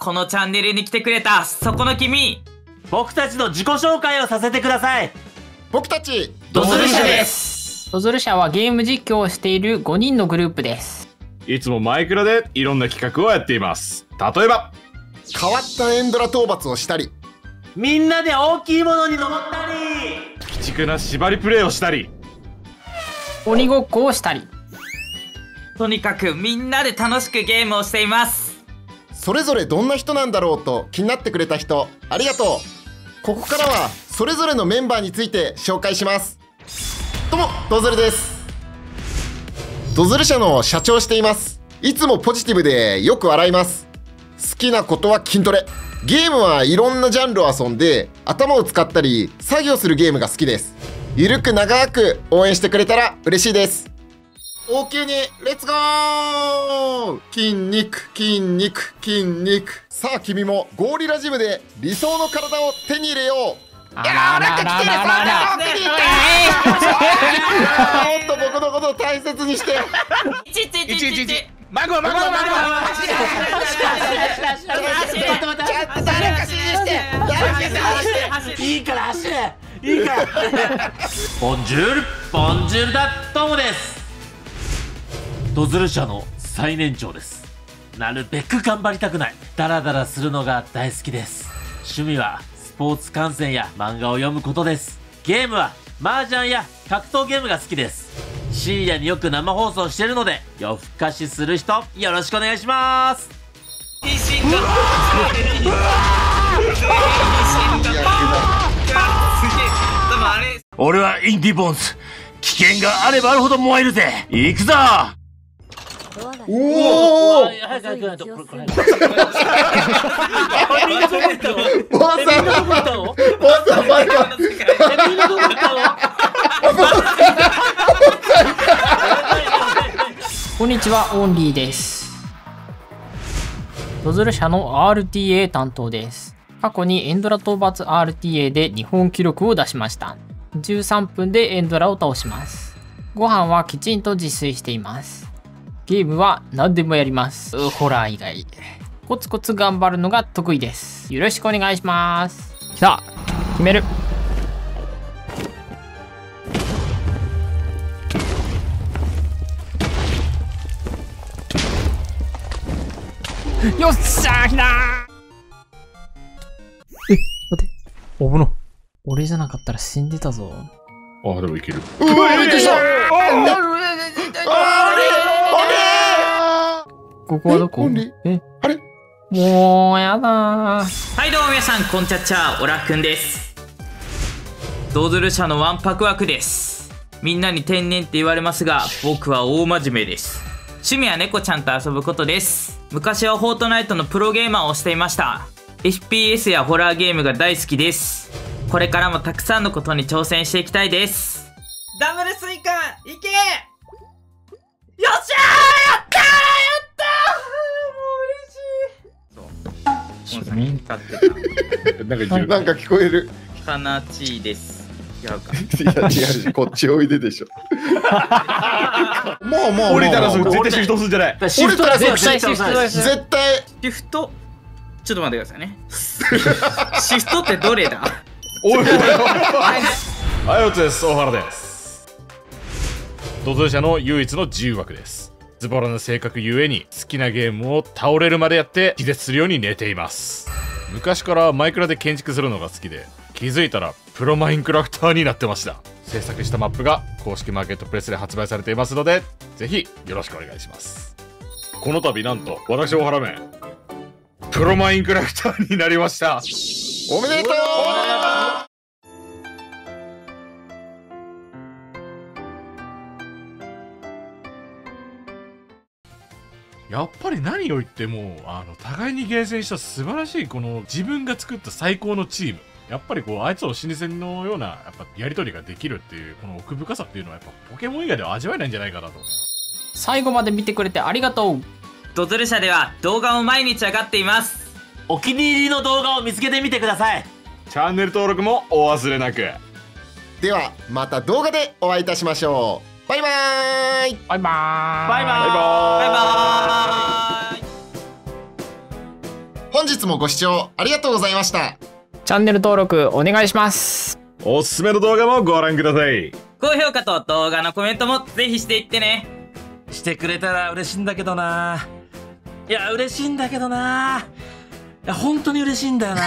このチャンネルに来てくれたそこの君。僕たちの自己紹介をさせてください。僕たちドズル社です。ドズル社はゲーム実況をしている5人のグループです。いつもマイクラでいろんな企画をやっています。例えば変わったエンドラ討伐をしたりみんなで大きいものに登ったり。鬼畜な縛りプレイをしたり。鬼ごっこをしたり。とにかくみんなで楽しくゲームをしていますそれぞれどんな人なんだろうと気になってくれた人ありがとう。ここからはそれぞれのメンバーについて紹介します。どうもドズルです。ドズル社の社長しています。いつもポジティブでよく笑います。好きなことは筋トレ。ゲームはいろんなジャンルを遊んで頭を使ったり作業するゲームが好きです。ゆるく長く応援してくれたら嬉しいです。応急にレッツゴー筋肉筋肉筋肉。さあ君もゴーリラジムで理想の体を手に入れよう。あららららららもっと僕のことを大切にして111マグママグママグ誰か指示して誰か指示していいから走れ。いいから。ボンジュールボンジュールだトモですドズル社の最年長です。なるべく頑張りたくない。ダラダラするのが大好きです。趣味はスポーツ観戦や漫画を読むことです。ゲームは麻雀や格闘ゲームが好きです。深夜によく生放送してるので夜更かしする人よろしくお願いします。俺はインディボー！ンズ危険があればあるほど燃えるぜ行くぞおお早く早く早くこれこれボスさんボスさん前かこんにちは。オンリーです。ドズル社の RTA 担当です。過去にエンドラ討伐 RTA で日本記録を出しました。13分でエンドラを倒します。ご飯はきちんと自炊しています。ゲームは何でもやります。ホラー以外。コツコツ頑張るのが得意です。よろしくお願いします。さあ決める。よっしゃー来たー。え、待って。危な。俺じゃなかったら死んでたぞ。あでもいける。うわびっくりしたここはどこ？えあれ？もうやだー。はいどうも皆さんこんちゃっちゃオラくんです。ドズル社のワンパク枠です。みんなに天然って言われますが僕は大真面目です。趣味は猫ちゃんと遊ぶことです。昔はフォートナイトのプロゲーマーをしていました。FPS やホラーゲームが大好きです。これからもたくさんのことに挑戦していきたいです。ダブルスイカいけ！よっしゃーやったーやってたなんかなんか聞こえる。かなちいです。違うか。いや違うしこっちおいででしょ。もうもうもう降りたら絶対シフトするんじゃない。シフトだ俺から絶対シフト絶対。シフト、ちょっと待ってくださいね。シフトってどれだ？おいおいおい。はいおつです。大原です。ドズル社の唯一の自由枠ですズボラな性格ゆえに好きなゲームを倒れるまでやって気絶するように寝ています。昔からマイクラで建築するのが好きで気づいたらプロマインクラフターになってました。制作したマップが公式マーケットプレスで発売されていますのでぜひよろしくお願いします。この度なんと私大原面プロマインクラフターになりました。おめでとう!やっぱり何よりってもうあの互いに厳選した素晴らしいこの自分が作った最高のチーム。やっぱりこうあいつらの心理戦のようなやっぱやり取りができるっていうこの奥深さっていうのはやっぱポケモン以外では味わえないんじゃないかなと。最後まで見てくれてありがとう。ドズル社では動画も毎日上がっています。お気に入りの動画を見つけてみてください。チャンネル登録もお忘れなく。ではまた動画でお会いいたしましょう。バイバーイバイバーイ。バイバーイ。バイバーイ。バイバーイ。は本日もご視聴ありがとうございました。チャンネル登録お願いします。おすすめの動画もご覧ください。高評価と動画のコメントもぜひしていってね。してくれたら嬉しいんだけどな。いや嬉しいんだけどな。いや本当に嬉しいんだよな